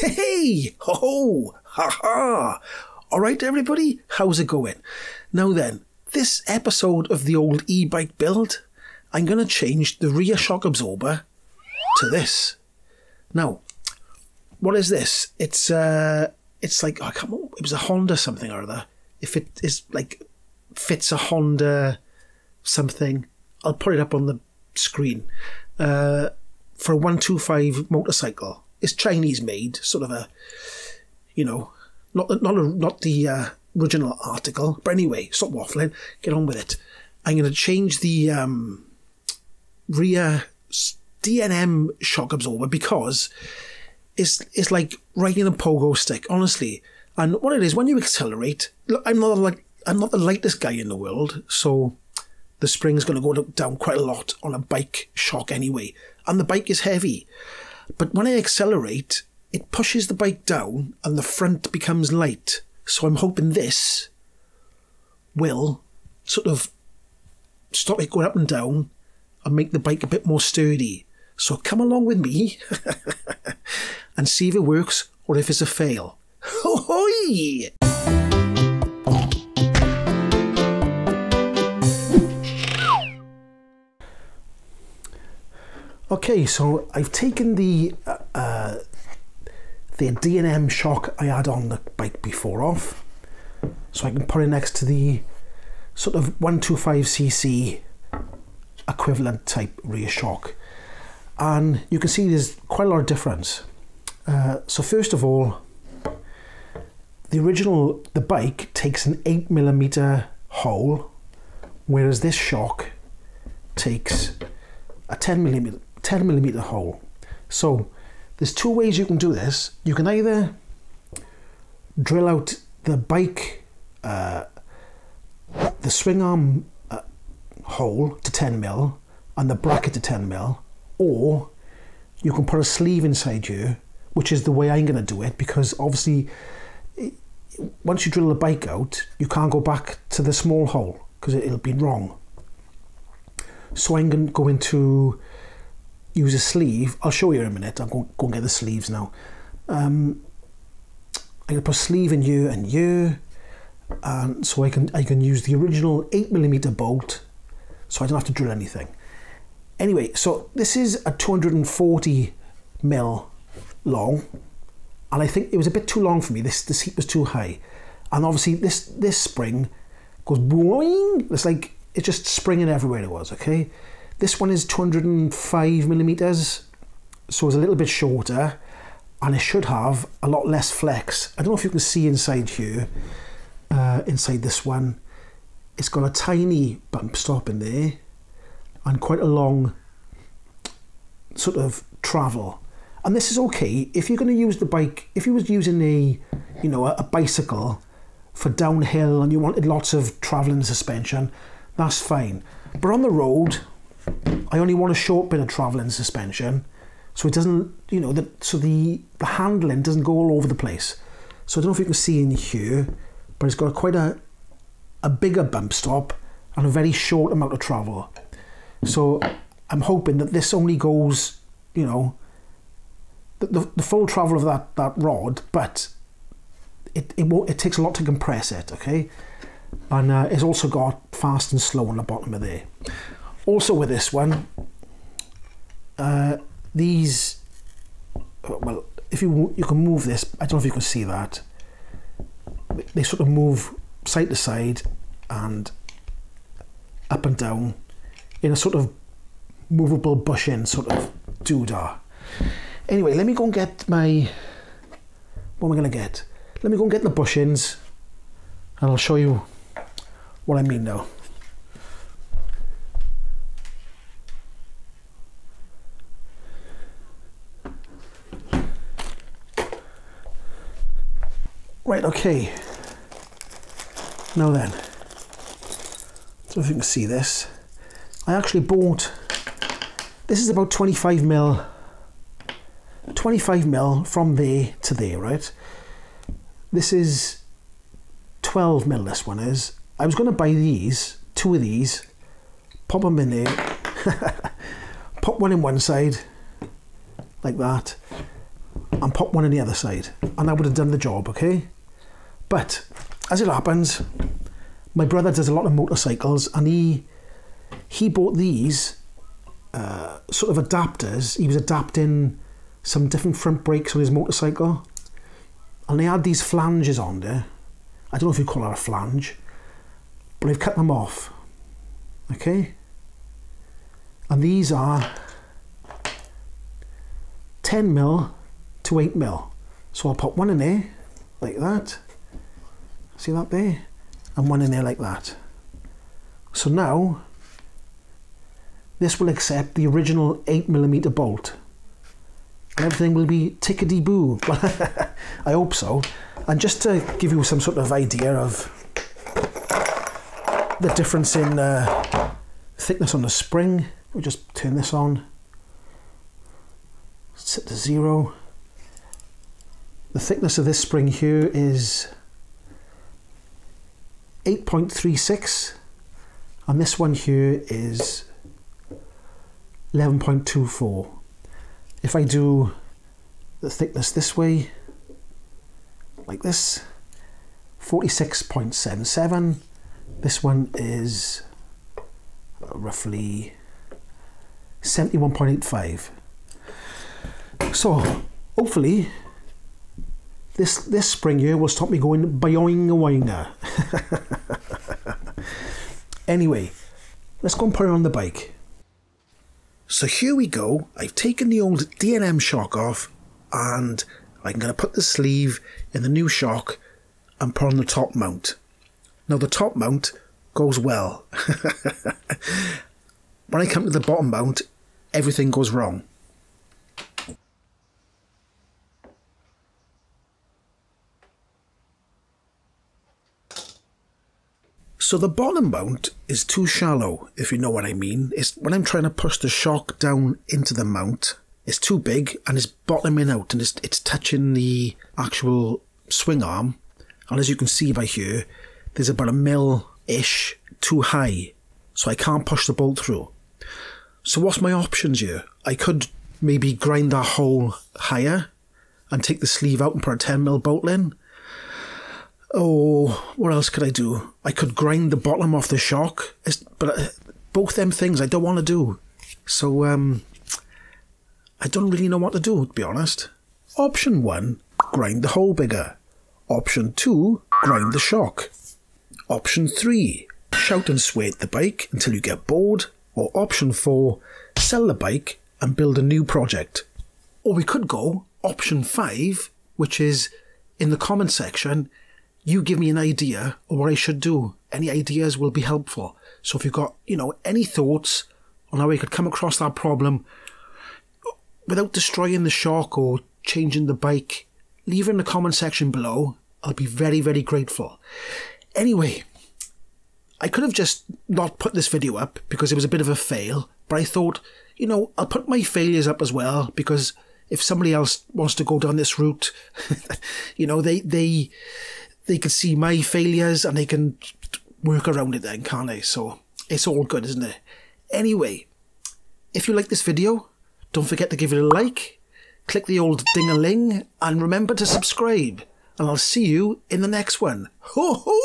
Hey! Ho! Ha ha! Alright, everybody, how's it going? Now then, this episode of the old e bike build, I'm going to change the rear shock absorber to this. Now, what is this? It's uh, it's like I can't remember, it was a Honda something or other. If it is like fits a Honda something, I'll put it up on the screen. Uh, for a one two five motorcycle, it's Chinese made, sort of a, you know, not the, not a, not the uh, original article. But anyway, stop waffling. Get on with it. I'm going to change the um, rear DNM shock absorber because it's it's like riding a pogo stick, honestly. And what it is when you accelerate, look, I'm not like I'm not the lightest guy in the world, so the spring's going to go down quite a lot on a bike shock anyway, and the bike is heavy. But when I accelerate, it pushes the bike down and the front becomes light. So I'm hoping this will sort of stop it going up and down and make the bike a bit more sturdy. So come along with me and see if it works or if it's a fail. Hoy! Okay, so I've taken the uh, uh, the DNM shock I had on the bike before off, so I can put it next to the sort of 125cc equivalent type rear shock, and you can see there's quite a lot of difference. Uh, so first of all, the original the bike takes an eight millimeter hole, whereas this shock takes a 10 millimeter 10 millimeter hole. So there's two ways you can do this. You can either drill out the bike, uh, the swing arm uh, hole to 10 mil and the bracket to 10 mil, or you can put a sleeve inside you, which is the way I'm going to do it because obviously once you drill the bike out, you can't go back to the small hole because it'll be wrong. So I'm going to go into use a sleeve. I'll show you in a minute. I'm going to go and get the sleeves now. Um, I'm going to put sleeve in you and you, and so I can I can use the original eight millimeter bolt, so I don't have to drill anything. Anyway, so this is a 240 mil long, and I think it was a bit too long for me. This this heat was too high, and obviously this this spring goes boing. It's like it's just springing everywhere it was. Okay, this one is 205 millimeters, so it's a little bit shorter, and it should have a lot less flex. I don't know if you can see inside here, uh, inside this one, it's got a tiny bump stop in there, and quite a long sort of travel. And this is okay if you're going to use the bike. If you was using a, you know, a, bicycle for downhill and you wanted lots of travelling suspension, that's fine. But on the road, I only want a short bit of travelling suspension, so it doesn't, you know, the, so the, the handling doesn't go all over the place. So I don't know if you can see in here, but it's got quite a, a bigger bump stop and a very short amount of travel. So I'm hoping that this only goes, you know, the, the, the full travel of that, that rod, but it, it, won't, it takes a lot to compress it, okay? And uh, it's also got fast and slow on the bottom of there. Also with this one, uh, these, well, if you you can move this, I don't know if you can see that. They sort of move side to side and up and down in a sort of movable bushing sort of doodah. Anyway, let me go and get my, what am I going to get? Let me go and get the bushings and I'll show you what I mean now. Right, okay. Now then, so if you can see this, I actually bought, this is about 25 mil, 25 mil from there to there, right? This is 12 mil, this one is. I was going to buy these, two of these, pop them in there, pop one in one side, like that, and pop one on the other side. And that would have done the job, okay? But, as it happens, my brother does a lot of motorcycles and he he bought these uh, sort of adapters. He was adapting some different front brakes on his motorcycle. And they had these flanges on there. I don't know if you call that a flange, but I've cut them off. Okay? And these are 10 mil to 8 mil. So I'll put one in there, like that. See that there? And one in there like that. So now, this will accept the original 8 millimeter bolt. And everything will be tickety boo. I hope so. And just to give you some sort of idea of the difference in uh, thickness on the spring, we'll just turn this on, set to zero. The thickness of this spring here is 8.36 and this one here is 11.24. If I do the thickness this way, like this, 46.77. This one is roughly 71.85. So, hopefully, this this spring here will stop me going boing a anyway, let's go and put it on the bike. So here we go. I've taken the old DNM shock off and I'm going to put the sleeve in the new shock and put on the top mount. Now the top mount goes well. when I come to the bottom mount, everything goes wrong. So the bottom mount is too shallow, if you know what I mean. It's when I'm trying to push the shock down into the mount, it's too big and it's bottoming out and it's, it's touching the actual swing arm. And as you can see by here, there's about a mil-ish too high. So I can't push the bolt through. So what's my options here? I could maybe grind that hole higher and take the sleeve out and put a 10mm bolt in. Oh, what else could I do? I could grind the bottom off the shock, but uh, both them things I don't want to do. So, um, I don't really know what to do, to be honest. Option 1, grind the hole bigger. Option 2, grind the shock. Option 3, shout and sway at the bike until you get bored. Or option 4, sell the bike and build a new project. Or we could go option 5, which is in the comment section you give me an idea of what I should do. Any ideas will be helpful. So if you've got, you know, any thoughts on how I could come across that problem without destroying the shock or changing the bike, leave it in the comment section below. I'll be very, very grateful. Anyway, I could have just not put this video up because it was a bit of a fail, but I thought, you know, I'll put my failures up as well because if somebody else wants to go down this route, you know, they, they, they can see my failures and they can work around it then, can't they? So it's all good, isn't it? Anyway, if you like this video, don't forget to give it a like, click the old ding-a-ling, and remember to subscribe. And I'll see you in the next one. Ho-hoi!